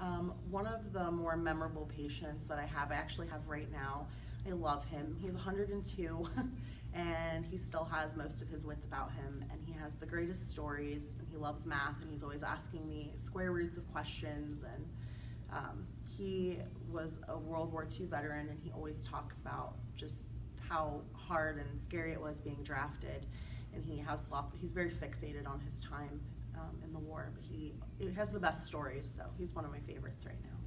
Um, one of the more memorable patients that I have, I actually have right now. I love him. He's 102 and he still has most of his wits about him and he has the greatest stories and he loves math and he's always asking me square roots of questions and um, he was a World War II veteran and he always talks about just how hard and scary it was being drafted and he has lots he's very fixated on his time um, in the he, has the best stories so he's one of my favorites right now